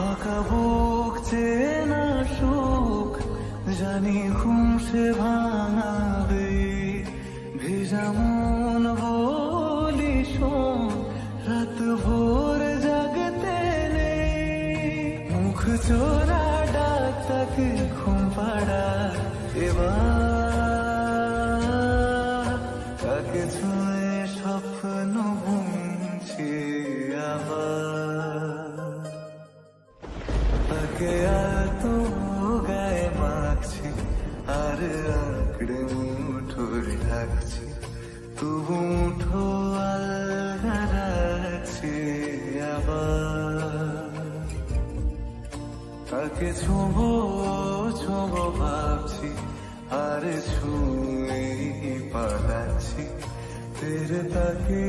ফাঁকা বুক চেনা সুখ, জানি ঘুম সে ভাঙাবে। ভেজা মন বলি শোন, রাত ভোর জাগতে নেই মুখ চোরা তাকে তো গায়ে মাখছি আর আঁকড়ে মুঠোর রাখছি তবু মুঠো আলগা রাখছি আবার তাকে ছোঁবো ছোঁবো ভাবছি আর ছুঁয়ে পালাচ্ছি ফের তাকে